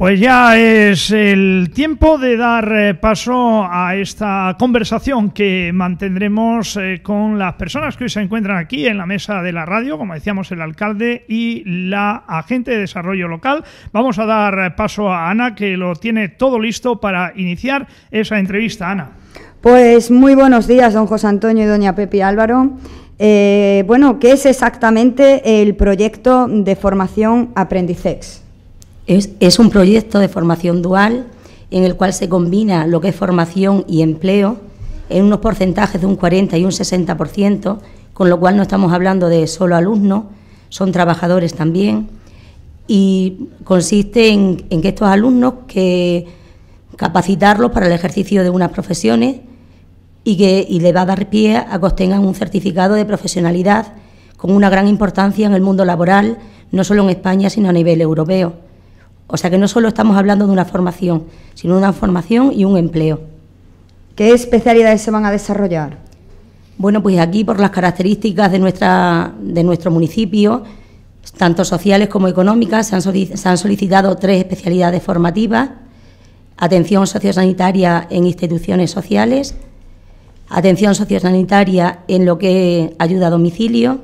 Pues ya es el tiempo de dar eh, paso a esta conversación que mantendremos eh, con las personas que hoy se encuentran aquí en la mesa de la radio, como decíamos el alcalde y la agente de desarrollo local. Vamos a dar eh, paso a Ana, que lo tiene todo listo para iniciar esa entrevista. Ana. Pues muy buenos días, don José Antonio y doña Pepi Álvaro. bueno, ¿qué es exactamente el proyecto de formación Aprendicex? Es, un proyecto de formación dual en el cual se combina lo que es formación y empleo en unos porcentajes de un 40 y un 60%, con lo cual no estamos hablando de solo alumnos, son trabajadores también, y consiste en, que estos alumnos que capacitarlos para el ejercicio de unas profesiones y que le va a dar pie a que obtengan un certificado de profesionalidad con una gran importancia en el mundo laboral, no solo en España, sino a nivel europeo. O sea que no solo estamos hablando de una formación, sino de una formación y un empleo. ¿Qué especialidades se van a desarrollar? Bueno, pues aquí por las características de, nuestra, de nuestro municipio, tanto sociales como económicas, se han, se han solicitado tres especialidades formativas, atención sociosanitaria en instituciones sociales, atención sociosanitaria en lo que es ayuda a domicilio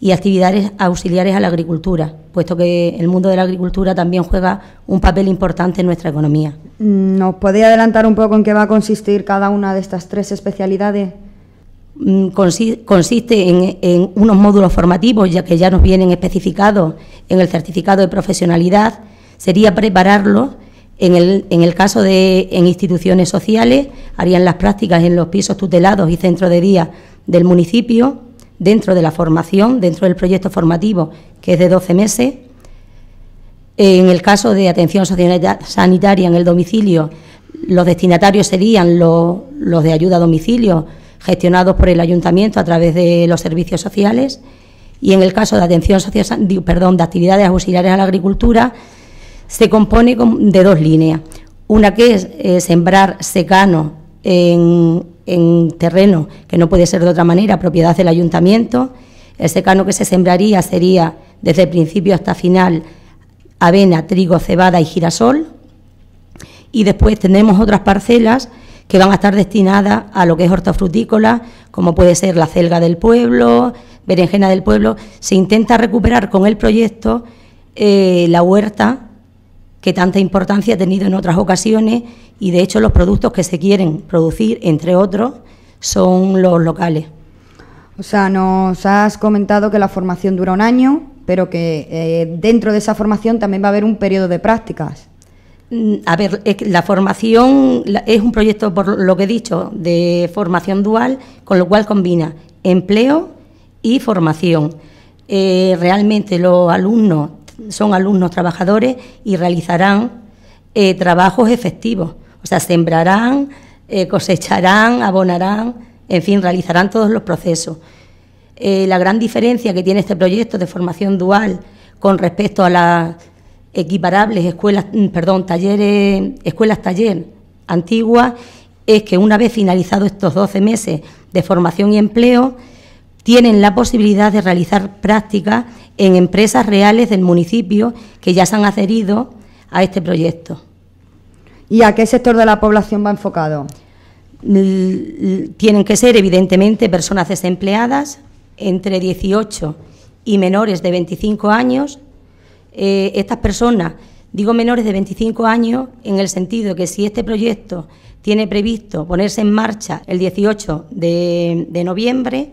y actividades auxiliares a la agricultura, puesto que el mundo de la agricultura también juega un papel importante en nuestra economía. Mm, ¿Nos podría adelantar un poco en qué va a consistir cada una de estas tres especialidades? Mm, consiste en, unos módulos formativos, ya que ya nos vienen especificados en el certificado de profesionalidad, sería prepararlos en el, en el caso de en instituciones sociales, harían las prácticas en los pisos tutelados y centros de día del municipio, dentro de la formación, dentro del proyecto formativo, que es de 12 meses. En el caso de atención sanitaria en el domicilio, los destinatarios serían los, de ayuda a domicilio, gestionados por el ayuntamiento a través de los servicios sociales. Y en el caso de atención perdón, de actividades auxiliares a la agricultura, se compone de dos líneas. Una que es eh, sembrar secano en, en terreno, que no puede ser de otra manera, propiedad del ayuntamiento. El secano que se sembraría sería desde el principio hasta final avena, trigo, cebada y girasol. Y después tenemos otras parcelas que van a estar destinadas a lo que es hortofrutícola, como puede ser la celga del pueblo, berenjena del pueblo. Se intenta recuperar con el proyecto eh, la huerta que tanta importancia ha tenido en otras ocasiones y de hecho los productos que se quieren producir, entre otros, son los locales. O sea, nos has comentado que la formación dura un año, pero que eh, dentro de esa formación también va a haber un periodo de prácticas. Mm, a ver, la formación es un proyecto, por lo que he dicho, de formación dual, con lo cual combina empleo y formación. Eh, realmente los alumnos son alumnos trabajadores y realizarán eh, trabajos efectivos. O sea, sembrarán, eh, cosecharán, abonarán, en fin, realizarán todos los procesos. Eh, la gran diferencia que tiene este proyecto de formación dual con respecto a las equiparables escuelas, mm, perdón, talleres, escuelas taller antiguas, es que una vez finalizados estos 12 meses de formación y empleo, tienen la posibilidad de realizar prácticas en empresas reales del municipio que ya se han adherido a este proyecto. ¿Y a qué sector de la población va enfocado? Tienen que ser, evidentemente, personas desempleadas entre 18 y menores de 25 años. Eh, estas personas, digo menores de 25 años, en el sentido que si este proyecto tiene previsto ponerse en marcha el 18 de, de noviembre,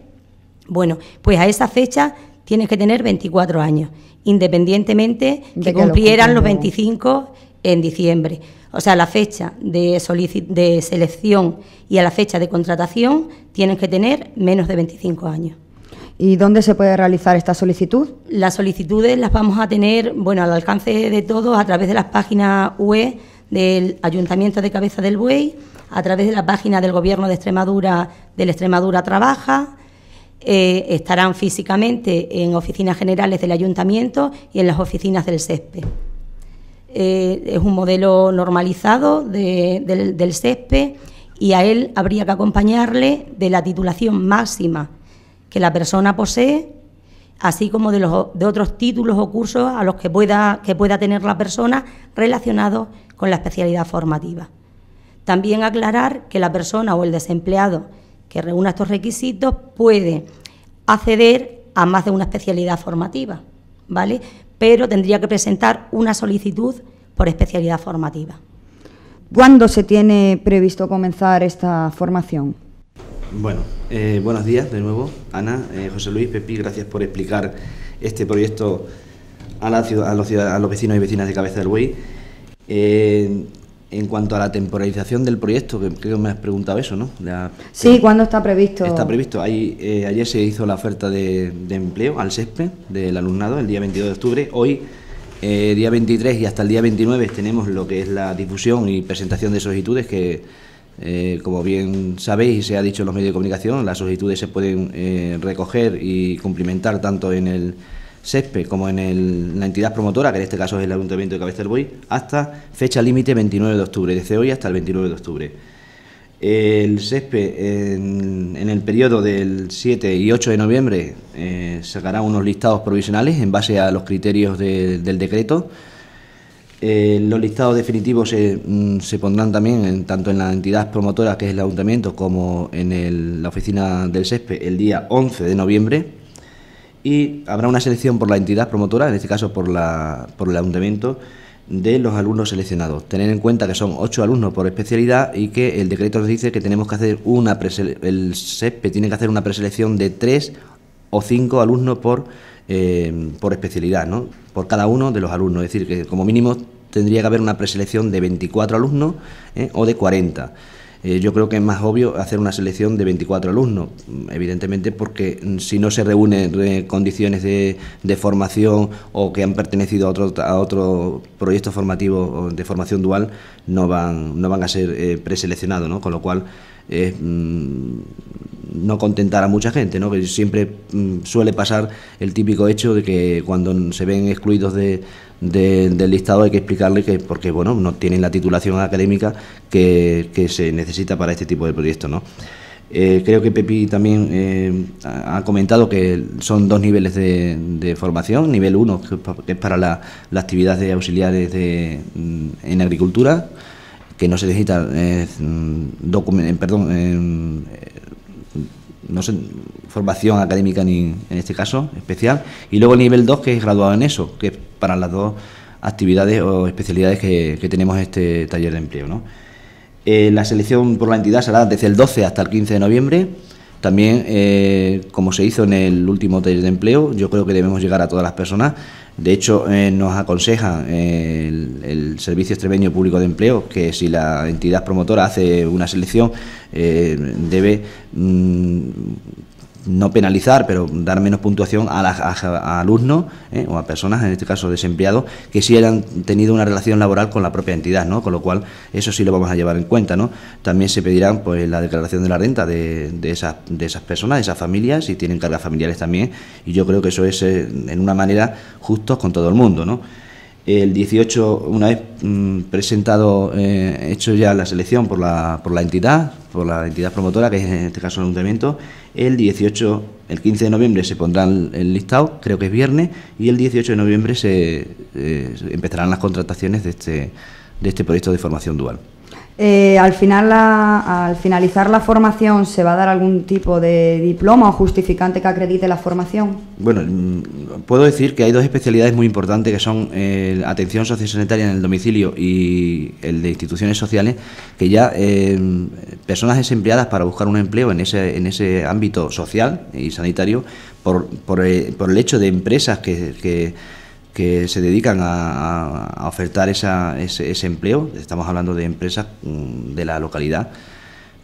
bueno, pues a esa fecha tienes que tener 24 años, independientemente de que cumplieran los 25 en diciembre. O sea, la fecha de, de selección y a la fecha de contratación tienen que tener menos de 25 años. ¿Y dónde se puede realizar esta solicitud? Las solicitudes las vamos a tener, bueno, al alcance de todos a través de las páginas web del Ayuntamiento de Cabeza del Buey, a través de la página del Gobierno de Extremadura, del Extremadura Trabaja, eh, estarán físicamente en oficinas generales del ayuntamiento y en las oficinas del SESPE. Eh, es un modelo normalizado del, del SESPE y a él habría que acompañarle de la titulación máxima que la persona posee así como de, de otros títulos o cursos a los que pueda, que pueda tener la persona relacionados con la especialidad formativa. También aclarar que la persona o el desempleado que reúna estos requisitos puede acceder a más de una especialidad formativa, ¿vale? Pero tendría que presentar una solicitud por especialidad formativa. ¿Cuándo se tiene previsto comenzar esta formación? Bueno, eh, buenos días de nuevo, Ana, eh, José Luis, Pepi, gracias por explicar este proyecto a, la ciudad, a, los, a los vecinos y vecinas de Cabeza del Buey. Eh, en cuanto a la temporalización del proyecto, que creo que me has preguntado eso, ¿no? sí, ¿cuándo está previsto? Está previsto. Ahí, ayer se hizo la oferta de, empleo al SESPE del alumnado, el día 22 de octubre. Hoy, día 23 y hasta el día 29, tenemos lo que es la difusión y presentación de solicitudes que eh, como bien sabéis y se ha dicho en los medios de comunicación, las solicitudes se pueden eh, recoger y cumplimentar tanto en el SESPE como en, la entidad promotora, que en este caso es el Ayuntamiento de Cabeza del Buey, hasta fecha límite 29 de octubre, desde hoy hasta el 29 de octubre. El SESPE en, el periodo del 7 y 8 de noviembre eh, sacará unos listados provisionales en base a los criterios del decreto eh, los listados definitivos mm, se, pondrán también tanto en la entidad promotora, que es el ayuntamiento, como en la oficina del SESPE el día 11 de noviembre. Y habrá una selección por la entidad promotora, en este caso por, la, por el ayuntamiento, de los alumnos seleccionados. Tener en cuenta que son ocho alumnos por especialidad y que el decreto nos dice que tenemos que hacer una el SESPE tiene que hacer una preselección de tres o cinco alumnos por eh, por especialidad, ¿no? por cada uno de los alumnos. Es decir, que como mínimo tendría que haber una preselección de 24 alumnos ¿eh? o de 40. Eh, yo creo que es más obvio hacer una selección de 24 alumnos, evidentemente porque si no se reúnen condiciones de, formación o que han pertenecido a otro, a otro proyecto formativo de formación dual, no van, no van a ser preseleccionados, ¿no? con lo cual mm, no contentar a mucha gente, ¿no? que siempre mm, suele pasar el típico hecho de que cuando se ven excluidos de, del listado hay que explicarle que porque bueno no tienen la titulación académica que, se necesita para este tipo de proyectos. ¿no? Eh, creo que Pepi también eh, ha comentado que son dos niveles de, formación. Nivel 1, que es para la, actividad de auxiliares de, mm, en agricultura, que no se necesita eh, mm, perdón, no sé, formación académica ni en este caso especial, y luego el nivel 2 que es graduado en eso, que es para las dos actividades o especialidades que, tenemos en este taller de empleo. ¿no? Eh, la selección por la entidad será desde el 12 hasta el 15 de noviembre. También, eh, como se hizo en el último taller de empleo, yo creo que debemos llegar a todas las personas de hecho, eh, nos aconseja eh, el, Servicio Extremeño Público de Empleo que si la entidad promotora hace una selección, eh, debe mm, no penalizar, pero dar menos puntuación a, alumnos ¿eh? o a personas, en este caso desempleados, que sí hayan tenido una relación laboral con la propia entidad, ¿no? Con lo cual, eso sí lo vamos a llevar en cuenta, ¿no? También se pedirán pues la declaración de la renta de, de, esas, de esas personas, de esas familias, si tienen cargas familiares también, y yo creo que eso es eh, en una manera justo con todo el mundo, ¿no? El 18, una vez mm, presentado, eh, hecho ya la selección por la, por la entidad, por la entidad promotora, que es en este caso el ayuntamiento, el 18, el 15 de noviembre se pondrá el listado, creo que es viernes, y el 18 de noviembre se eh, empezarán las contrataciones de este, de este proyecto de formación dual. Eh, al, final al finalizar la formación, ¿se va a dar algún tipo de diploma o justificante que acredite la formación? Bueno, mm, puedo decir que hay dos especialidades muy importantes que son eh, atención sociosanitaria en el domicilio y el de instituciones sociales, que ya eh, personas desempleadas para buscar un empleo en ese, en ese ámbito social y sanitario, por, por, por el hecho de empresas que se dedican a, ofertar ese, empleo. Estamos hablando de empresas mm, de la localidad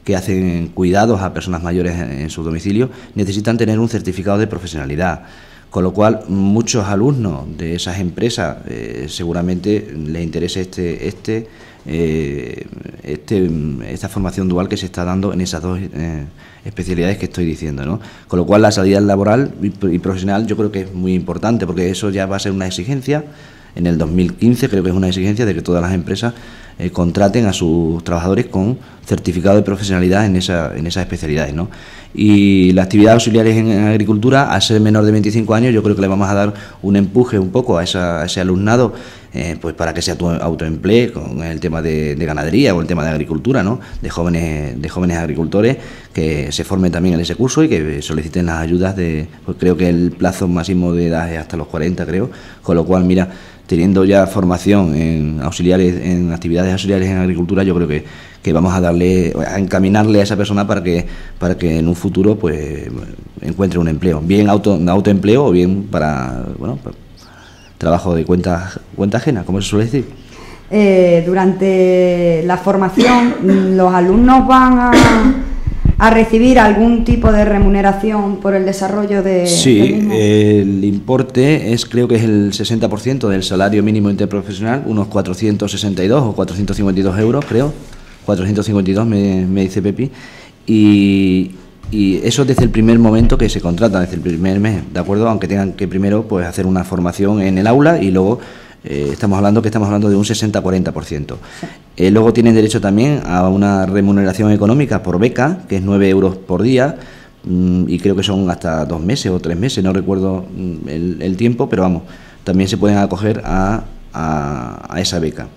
que hacen cuidados a personas mayores en, su domicilio, necesitan tener un certificado de profesionalidad. Con lo cual, muchos alumnos de esas empresas eh, seguramente les interese este, este, eh, este, esta formación dual que se está dando en esas dos eh, especialidades que estoy diciendo. ¿no? Con lo cual la salida laboral y profesional yo creo que es muy importante porque eso ya va a ser una exigencia. En el 2015 creo que es una exigencia de que todas las empresas eh, contraten a sus trabajadores con certificado de profesionalidad en, esa, en esas especialidades. ¿no? Y la actividad auxiliares en, agricultura, al ser menor de 25 años, yo creo que le vamos a dar un empuje un poco a, ese alumnado eh, pues para que se autoemplee con el tema de, ganadería o el tema de agricultura, ¿no? de, jóvenes, de jóvenes agricultores que se formen también en ese curso y que soliciten las ayudas de, pues creo que el plazo máximo de edad es hasta los 40, creo, con lo cual, mira, teniendo ya formación en auxiliares, en actividades auxiliares en agricultura, yo creo que, que vamos a darle, a encaminarle a esa persona para que, para que en un futuro pues encuentre un empleo, bien auto, autoempleo o bien para, bueno, trabajo de cuenta, cuenta ajena, como se suele decir. Eh, durante la formación, los alumnos van a a recibir algún tipo de remuneración por el desarrollo de sí el importe es creo que es el 60% del salario mínimo interprofesional unos 462 o 452 euros creo. 452 me, me dice Pepi. Y, y eso desde el primer momento que se contrata desde el primer mes de acuerdo aunque tengan que primero pues hacer una formación en el aula y luego eh, estamos hablando que estamos hablando de un 60-40%. Eh, luego tienen derecho también a una remuneración económica por beca, que es 9 euros por día, mm, y creo que son hasta dos meses o tres meses, no recuerdo mm, el, tiempo, pero vamos, también se pueden acoger a, esa beca.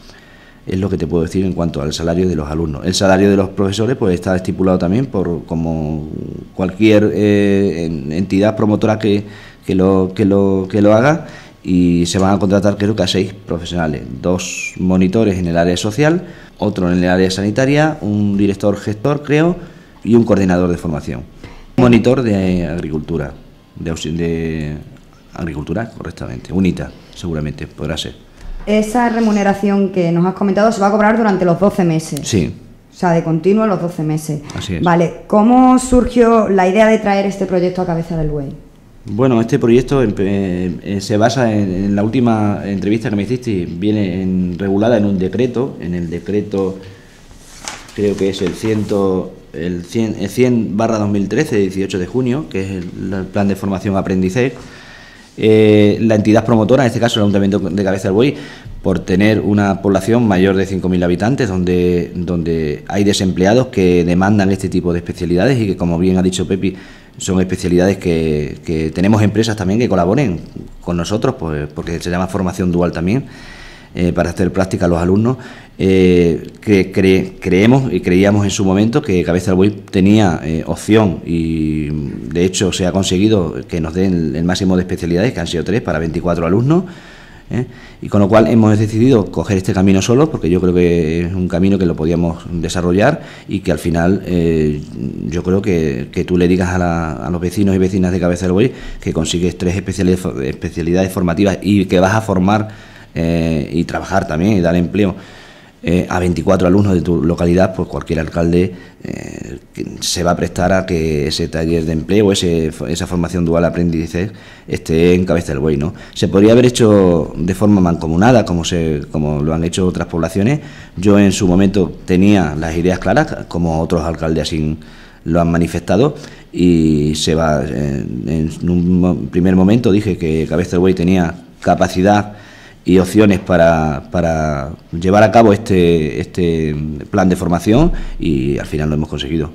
Es lo que te puedo decir en cuanto al salario de los alumnos. El salario de los profesores pues está estipulado también por como cualquier eh, entidad promotora que, que, lo, que, lo, que lo haga y se van a contratar creo que a seis profesionales, dos monitores en el área social, otro en el área sanitaria, un director gestor creo y un coordinador de formación. Un monitor de agricultura, de, de agricultura correctamente, UNITA seguramente podrá ser. Esa remuneración que nos has comentado se va a cobrar durante los 12 meses. Sí. O sea, de continuo los 12 meses. Así es. Vale, ¿cómo surgió la idea de traer este proyecto a cabeza del buey? Bueno, este proyecto eh, se basa en, la última entrevista que me hiciste, viene regulada en un decreto, en el decreto creo que es el, ciento, el 100, 100 barra 2013, de 18 de junio, que es el, plan de formación aprendizaje. Eh, la entidad promotora, en este caso el Ayuntamiento de Cabeza del Buey, por tener una población mayor de 5.000 habitantes, donde, donde hay desempleados que demandan este tipo de especialidades y que, como bien ha dicho Pepi, son especialidades que, tenemos empresas también que colaboren con nosotros, pues, porque se llama formación dual también, eh, para hacer práctica a los alumnos. Eh, que creemos y creíamos en su momento que Cabeza del Buey tenía eh, opción y de hecho se ha conseguido que nos den el máximo de especialidades, que han sido tres para 24 alumnos. Y con lo cual hemos decidido coger este camino solo, porque yo creo que es un camino que lo podíamos desarrollar y que al final eh, yo creo que, que, tú le digas a, los vecinos y vecinas de Cabeza del Buey que consigues tres especialidades, especialidades formativas y que vas a formar eh, y trabajar también y dar empleo eh, a 24 alumnos de tu localidad, pues cualquier alcalde eh, se va a prestar a que ese taller de empleo, ese, esa formación dual aprendizaje esté en cabeza del buey, ¿no? Se podría haber hecho de forma mancomunada, como, se, como lo han hecho otras poblaciones. Yo en su momento tenía las ideas claras, como otros alcaldes así lo han manifestado, y se va, en, en un primer momento dije que Cabeza del Buey tenía capacidad y opciones para, para llevar a cabo este, este plan de formación y al final lo hemos conseguido.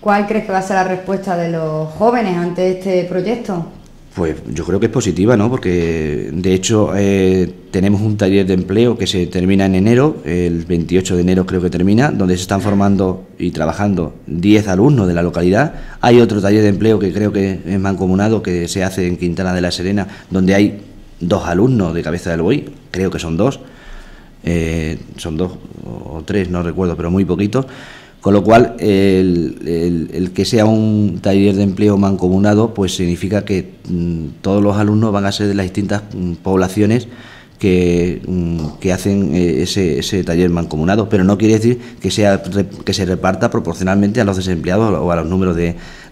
¿Cuál crees que va a ser la respuesta de los jóvenes ante este proyecto? Pues yo creo que es positiva, ¿no? Porque de hecho eh, tenemos un taller de empleo que se termina en enero, el 28 de enero creo que termina, donde se están formando y trabajando 10 alumnos de la localidad. Hay otro taller de empleo que creo que es mancomunado, que se hace en Quintana de la Serena, donde hay dos alumnos de Cabeza del Buey, creo que son dos, eh, son dos o tres, no recuerdo, pero muy poquitos. Con lo cual, el, que sea un taller de empleo mancomunado, pues significa que mm, todos los alumnos van a ser de las distintas mm, poblaciones que, mm, que hacen eh, ese, ese, taller mancomunado, pero no quiere decir que, sea, que se reparta proporcionalmente a los desempleados o a los números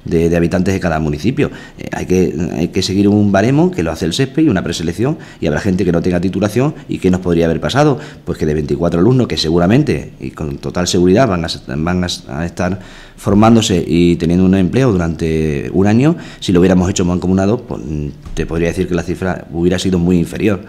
de, habitantes de cada municipio. Eh, hay, que, hay que seguir un baremo que lo hace el SESPE y una preselección y habrá gente que no tenga titulación y que nos podría haber pasado, pues que de 24 alumnos que seguramente y con total seguridad van a, van a estar formándose y teniendo un empleo durante un año, si lo hubiéramos hecho mancomunado, pues, te podría decir que la cifra hubiera sido muy inferior.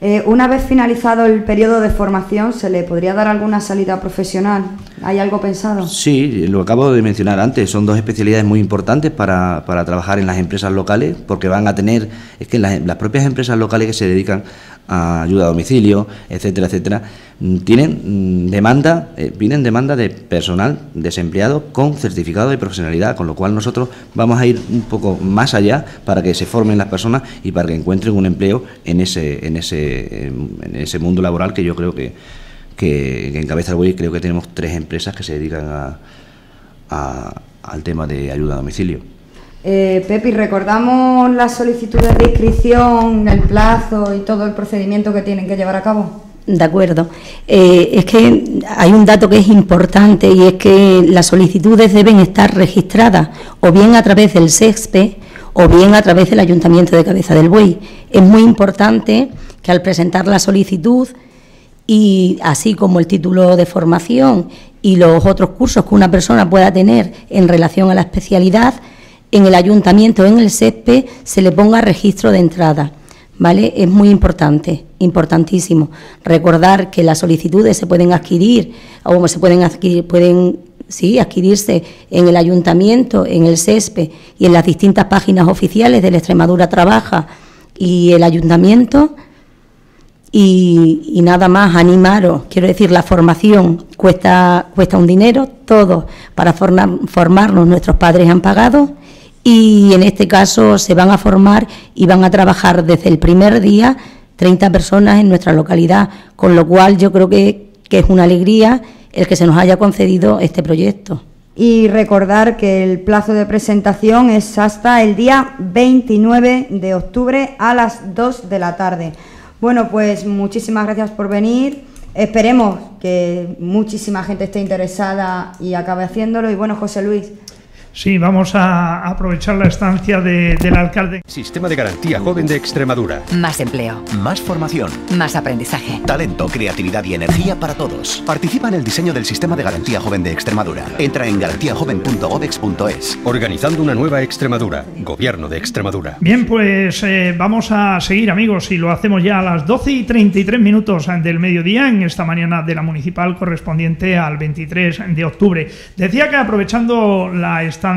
Eh, una vez finalizado el periodo de formación, ¿se le podría dar alguna salida profesional? ¿Hay algo pensado? Sí, lo acabo de mencionar antes. Son dos especialidades muy importantes para, para trabajar en las empresas locales, porque van a tener, es que las, las propias empresas locales que se dedican a ayuda a domicilio, etcétera, etcétera, mm, tienen mm, demanda, eh, demanda de personal desempleado con certificado de profesionalidad, con lo cual nosotros vamos a ir un poco más allá para que se formen las personas y para que encuentren un empleo en ese, en ese, en ese mundo laboral que yo creo que, que, en Cabeza del Buey creo que tenemos tres empresas que se dedican a, al tema de ayuda a domicilio. Eh, Pepi, recordamos las solicitudes de inscripción, el plazo y todo el procedimiento que tienen que llevar a cabo. De acuerdo. Eh, es que hay un dato que es importante y es que las solicitudes deben estar registradas o bien a través del SEXPE o bien a través del Ayuntamiento de Cabeza del Buey. Es muy importante que al presentar la solicitud y así como el título de formación y los otros cursos que una persona pueda tener en relación a la especialidad, en el ayuntamiento o en el SESPE se le ponga registro de entrada. ¿Vale? Es muy importante, importantísimo. Recordar que las solicitudes se pueden adquirir, o se pueden adquirir, pueden sí, adquirirse en el ayuntamiento, en el SESPE y en las distintas páginas oficiales de Extremadura Trabaja y el ayuntamiento. Y, nada más, animaros. Quiero decir, la formación cuesta, cuesta un dinero, todo para formar, formarnos nuestros padres han pagado y en este caso se van a formar y van a trabajar desde el primer día 30 personas en nuestra localidad, con lo cual yo creo que, que es una alegría el que se nos haya concedido este proyecto. Y recordar que el plazo de presentación es hasta el día 29 de octubre a las 2 de la tarde. Bueno, pues muchísimas gracias por venir. Esperemos que muchísima gente esté interesada y acabe haciéndolo. Y bueno, José Luis, Sí, vamos a aprovechar la estancia de, del alcalde. Sistema de Garantía Joven de Extremadura. Más empleo. Más formación. Más aprendizaje. Talento, creatividad y energía para todos. Participa en el diseño del Sistema de Garantía Joven de Extremadura. Entra en garantiajoven.govex.es. Organizando una nueva Extremadura. Gobierno de Extremadura. Bien, pues eh, vamos a seguir, amigos, y lo hacemos ya a las 12 y 33 minutos del mediodía en esta mañana de la municipal correspondiente al 23 de octubre. Decía que aprovechando la estancia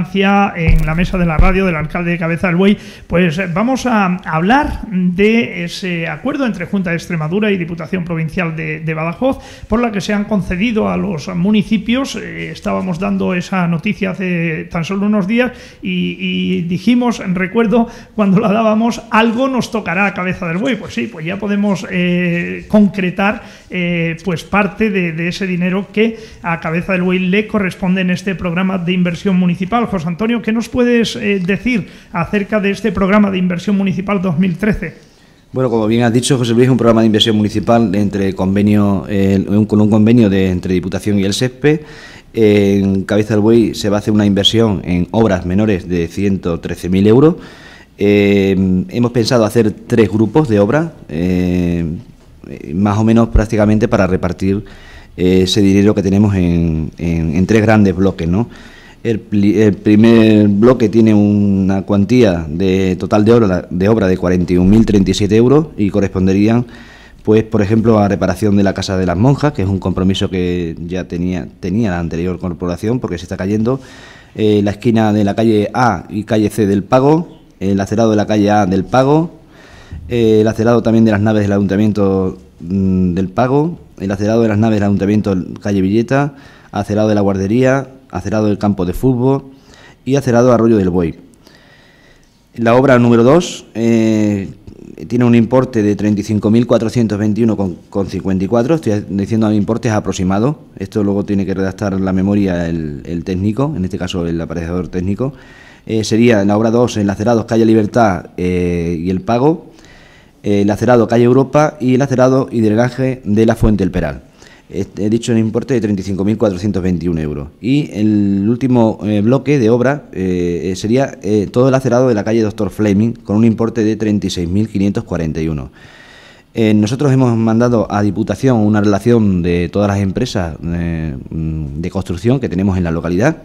en la mesa de la radio del alcalde de Cabeza del Buey, pues vamos a hablar de ese acuerdo entre Junta de Extremadura y Diputación Provincial de, Badajoz, por la que se han concedido a los municipios. Eh, estábamos dando esa noticia hace tan solo unos días y, dijimos, recuerdo, cuando la dábamos, algo nos tocará a Cabeza del Buey. Pues sí, pues ya podemos eh, concretar eh, pues parte de, de ese dinero que a Cabeza del Buey le corresponde en este programa de inversión municipal José Antonio, ¿qué nos puedes eh, decir acerca de este programa de inversión municipal 2013? Bueno, como bien has dicho, José Luis, es un programa de inversión municipal entre convenio, con un convenio de, entre Diputación y el SESPE. En Cabeza del Buey se va a hacer una inversión en obras menores de 113.000 euros. Eh, hemos pensado hacer tres grupos de obras, eh, más o menos prácticamente para repartir ese dinero que tenemos en, en tres grandes bloques, ¿no? El, primer bloque tiene una cuantía de total de obra de, obra de 41.037 euros y corresponderían, pues, por ejemplo, a reparación de la Casa de las Monjas, que es un compromiso que ya tenía, tenía la anterior corporación porque se está cayendo, eh, la esquina de la calle A y calle C del Pago, el acerado de la calle A del Pago, eh, el acerado también de las naves del Ayuntamiento mm, del Pago, el acerado de las naves del Ayuntamiento calle Villeta, acerado de la Guardería, acerado del campo de fútbol y acerado Arroyo del Buey. La obra número 2 eh, tiene un importe de 35.421,54. Estoy diciendo importes aproximados. Esto luego tiene que redactar la memoria el, técnico, en este caso el aparejador técnico. Eh, sería la obra 2 en Lacerados, Calle Libertad eh, y el Pago, el acerado Calle Europa y el acerado y drenaje de la Fuente El Peral he dicho un importe de 35.421 euros. Y el último eh, bloque de obra eh, eh, sería todo el acerado de la calle Doctor Fleming con un importe de 36.541. nosotros hemos mandado a Diputación una relación de todas las empresas de construcción que tenemos en la localidad,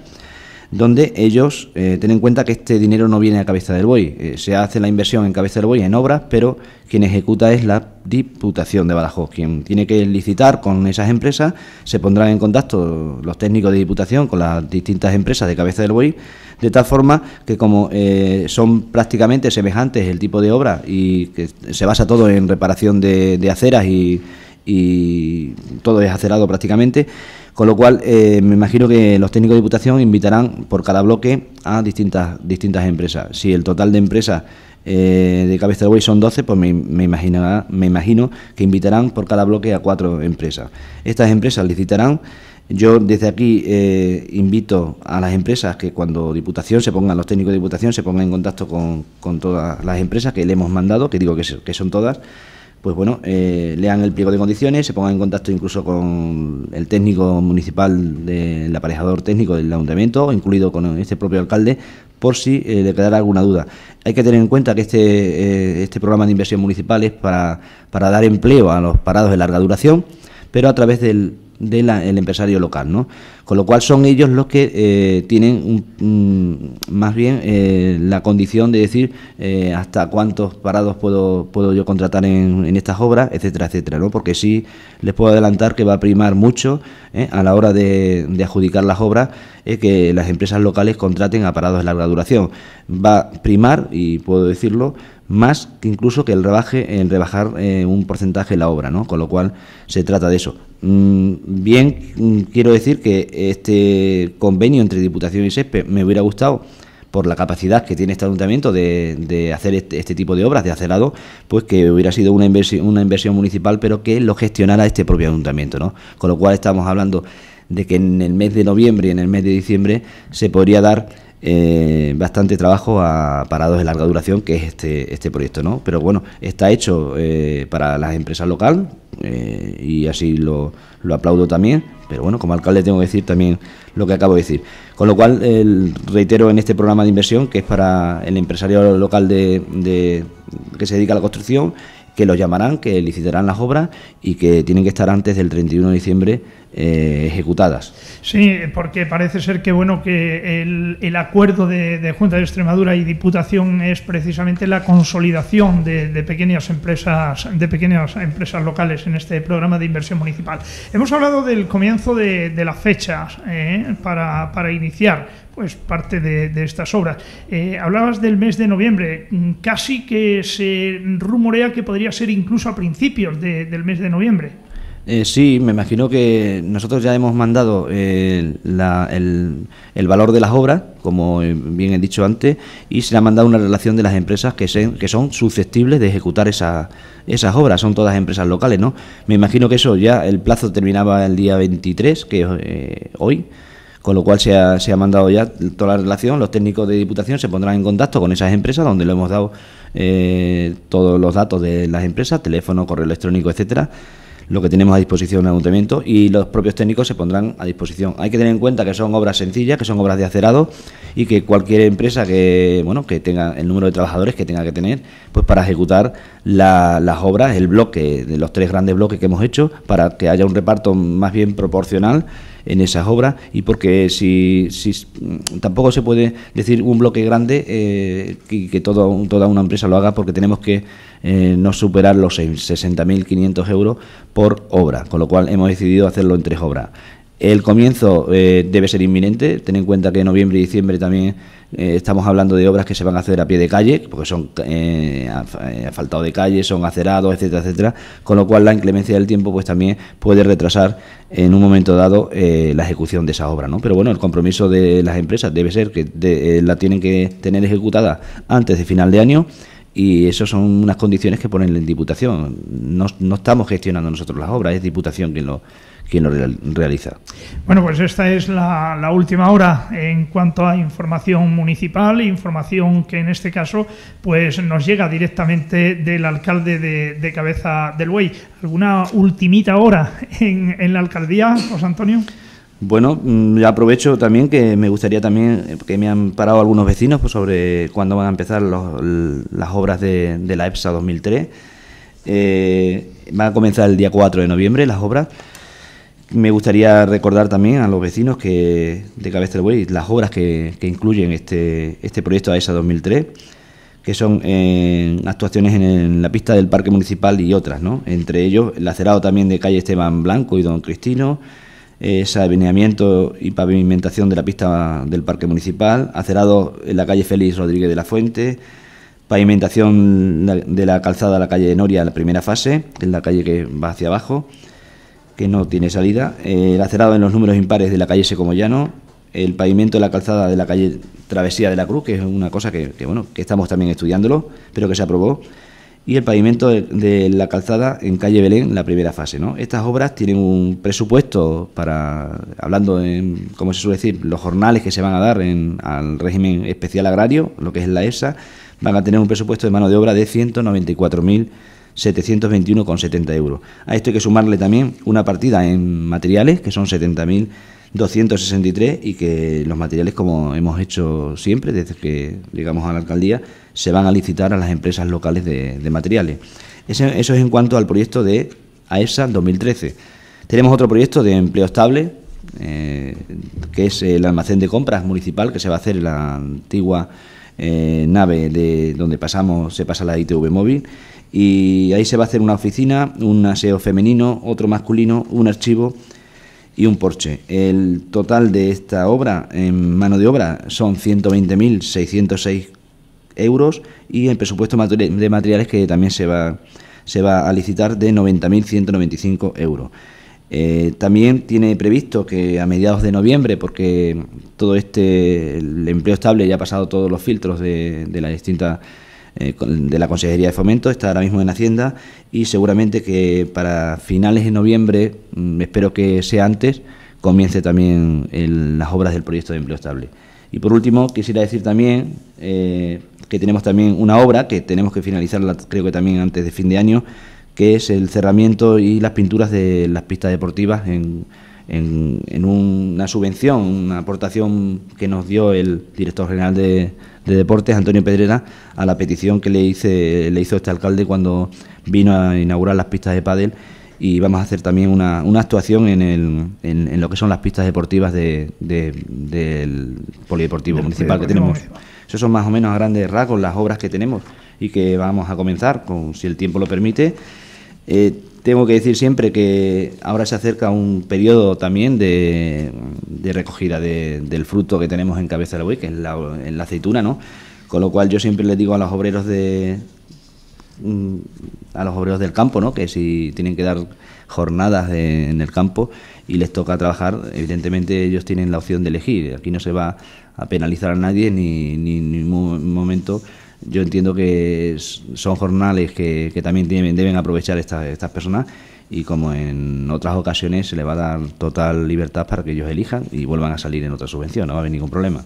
donde ellos eh, tienen en cuenta que este dinero no viene a cabeza del buey. Eh, se hace la inversión en cabeza del buey en obras, pero quien ejecuta es la Diputación de Badajoz. Quien tiene que licitar con esas empresas, se pondrán en contacto los técnicos de Diputación con las distintas empresas de cabeza del buey, de tal forma que como eh, son prácticamente semejantes el tipo de obra y que se basa todo en reparación de, aceras y, y todo es acerado prácticamente, con lo cual, eh, me imagino que los técnicos de Diputación invitarán por cada bloque a distintas, distintas empresas. Si el total de empresas eh, de Cabeza de Buey son 12, pues me, me, me imagino que invitarán por cada bloque a cuatro empresas. Estas empresas licitarán. Yo desde aquí eh, invito a las empresas que cuando Diputación se pongan, los técnicos de Diputación se pongan en contacto con, con todas las empresas que le hemos mandado, que digo que, que son todas, pues bueno, eh, lean el pliego de condiciones, se pongan en contacto incluso con el técnico municipal, del aparejador técnico del ayuntamiento, incluido con este propio alcalde, por si eh, le quedara alguna duda. Hay que tener en cuenta que este, eh, este programa de inversión municipal es para, para dar empleo a los parados de larga duración, pero a través del del empresario local, ¿no? Con lo cual son ellos los que eh, tienen más bien eh, la condición de decir eh, hasta cuántos parados puedo, puedo yo contratar en, estas obras, etcétera, etcétera, ¿no? Porque sí les puedo adelantar que va a primar mucho a la hora de, de adjudicar las obras que las empresas locales contraten a parados de larga duración. Va a primar, y puedo decirlo, más que incluso que el rebaje en rebajar un porcentaje de la obra, ¿no? Con lo cual se trata de eso. Mm, bien, mm, quiero decir que este convenio entre Diputación y SESPE me hubiera gustado por la capacidad que tiene este ayuntamiento de, hacer este, este, tipo de obras de acerado, pues que hubiera sido una inversión, una inversión municipal, pero que lo gestionara este propio ayuntamiento, ¿no? Con lo cual estamos hablando de que en el mes de noviembre y en el mes de diciembre se podría dar eh, bastante trabajo a parados de larga duración, que es este, este proyecto, ¿no? Pero bueno, está hecho eh, para las empresas locales eh, y así lo, lo, aplaudo también. Pero bueno, como alcalde tengo que decir también lo que acabo de decir. Con lo cual, reitero en este programa de inversión, que es para el empresario local de, que se dedica a la construcción, que los llamarán, que licitarán las obras y que tienen que estar antes del 31 de diciembre eh, ejecutadas. Sí, porque parece ser que bueno que el, acuerdo de, Junta de Extremadura y Diputación es precisamente la consolidación de, pequeñas empresas de pequeñas empresas locales en este programa de inversión municipal. Hemos hablado del comienzo de, las fechas eh, para, para iniciar pues parte de, estas obras. Eh, hablabas del mes de noviembre, casi que se rumorea que podría ser incluso a principios del mes de noviembre. Eh, sí, me imagino que nosotros ya hemos mandado eh, el, valor de las obras, como bien he dicho antes, y se le ha mandado una relación de las empresas que, que son susceptibles de ejecutar esas obras. Son todas empresas locales, ¿no? Me imagino que eso ya, el plazo terminaba el día 23, que es eh, hoy, con lo cual se ha, se ha mandado ya toda la relación. Los técnicos de Diputación se pondrán en contacto con esas empresas, donde le hemos dado todos los datos de las empresas, teléfono, correo electrónico, etcétera lo que tenemos a disposición en el ayuntamiento y los propios técnicos se pondrán a disposición. Hay que tener en cuenta que son obras sencillas, que son obras de acerado y que cualquier empresa que bueno que tenga el número de trabajadores que tenga que tener pues para ejecutar las obras, el bloque de los tres grandes bloques que hemos hecho para que haya un reparto más bien proporcional en esas obras y porque si, si tampoco se puede decir un bloque grande eh, y que todo, toda una empresa lo haga porque tenemos que eh, no superar los 60.500 euros por obra, con lo cual hemos decidido hacerlo en tres obras. El comienzo eh, debe ser inminente, ten en cuenta que en noviembre y diciembre también eh, estamos hablando de obras que se van a hacer a pie de calle, porque son eh, asfaltado de calle, son acerados, etcétera, etcétera, con lo cual la inclemencia del tiempo pues también puede retrasar en un momento dado la ejecución de esa obra, ¿no? Pero bueno, el compromiso de las empresas debe ser que la tienen que tener ejecutada antes de final de año y eso son unas condiciones que ponen la Diputación. No, no estamos gestionando nosotros las obras, es Diputación quien lo quien lo realiza. Bueno, pues esta es la, última hora en cuanto a información municipal, información que en este caso pues nos llega directamente del alcalde de, Cabeza del Buey. ¿Alguna ultimita hora en, la alcaldía, José Antonio? Bueno, mm, aprovecho también que me gustaría también, que me han parado algunos vecinos pues, sobre cuándo van a empezar las obras de, la EPSA 2003. Eh, van a comenzar el día 4 de noviembre las obras Me gustaría recordar también a los vecinos que de Cabeza del Buey las obras que, incluyen este, este proyecto AESA 2003, que son eh, actuaciones en, la pista del Parque Municipal y otras, ¿no? entre ellos el acerado también de calle Esteban Blanco y Don Cristino, ese avineamiento y pavimentación de la pista del Parque Municipal, acerado en la calle Félix Rodríguez de la Fuente, pavimentación de la calzada de la calle de Noria, la primera fase, que es la calle que va hacia abajo, que no tiene salida, el acerado en los números impares de la calle Secomoyano, el pavimento de la calzada de la calle Travesía de la Cruz, que es una cosa que, que bueno, que estamos también estudiándolo, pero que se aprobó, y el pavimento de, la calzada en calle Belén, la primera fase. ¿no? Estas obras tienen un presupuesto para, hablando en, como se suele decir, los jornales que se van a dar en, al régimen especial agrario, lo que es la ESA, van a tener un presupuesto de mano de obra de 194.721,70 euros. A esto hay que sumarle también una partida en materiales, que son 70.000 263 y que los materiales, como hemos hecho siempre desde que llegamos a la alcaldía, se van a licitar a las empresas locales de, materiales. Eso, es en cuanto al proyecto de AESA 2013. Tenemos otro proyecto de empleo estable, eh, que es el almacén de compras municipal que se va a hacer en la antigua eh, nave de donde pasamos se pasa la ITV móvil y ahí se va a hacer una oficina, un aseo femenino, otro masculino, un archivo y un Porsche. El total de esta obra en mano de obra son 120.606 euros y el presupuesto de materiales que también se va, se va a licitar de 90.195 euros. Eh, también tiene previsto que a mediados de noviembre, porque todo este el empleo estable ya ha pasado todos los filtros de, de la distinta eh, de la Consejería de Fomento, está ahora mismo en Hacienda y seguramente que para finales de noviembre, mm, espero que sea antes, comience también las obras del proyecto de empleo estable. Y por último, quisiera decir también eh, que tenemos también una obra que tenemos que finalizarla, creo que también antes de fin de año, que es el cerramiento y las pinturas de las pistas deportivas en, en, una subvención, una aportación que nos dio el director general de, Deportes, Antonio Pedrera, a la petición que le, hice, le hizo este alcalde cuando vino a inaugurar las pistas de pádel y vamos a hacer también una, una actuación en, el, en, lo que son las pistas deportivas de, del polideportivo municipal que tenemos. Esos son más o menos a grandes rasgos las obras que tenemos y que vamos a comenzar, con, si el tiempo lo permite. Eh, tengo que decir siempre que ahora se acerca un periodo también de, recogida del fruto que tenemos en Cabeza de la que es la, en la aceituna, ¿no? Con lo cual yo siempre les digo a los obreros de mm, a los obreros del campo, ¿no? Que si tienen que dar jornadas en el campo y les toca trabajar, evidentemente ellos tienen la opción de elegir. Aquí no se va a penalizar a nadie ni, ni en ningún momento yo entiendo que son jornales que, también deben aprovechar estas, estas personas y como en otras ocasiones se les va a dar total libertad para que ellos elijan y vuelvan a salir en otra subvención, no va a haber ningún problema.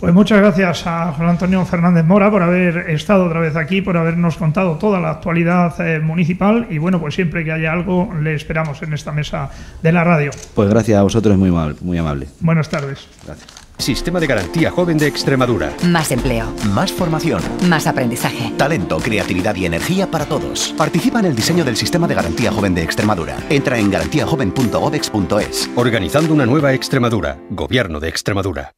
Pues muchas gracias a Juan Antonio Fernández Mora por haber estado otra vez aquí, por habernos contado toda la actualidad eh, municipal y bueno, pues siempre que haya algo le esperamos en esta mesa de la radio. Pues gracias a vosotros, muy muy amable. Buenas tardes. Gracias. Sistema de Garantía Joven de Extremadura. Más empleo. Más formación. Más aprendizaje. Talento, creatividad y energía para todos. Participa en el diseño del Sistema de Garantía Joven de Extremadura. Entra en garantiajoven.gobex.es. Organizando una nueva Extremadura. Gobierno de Extremadura.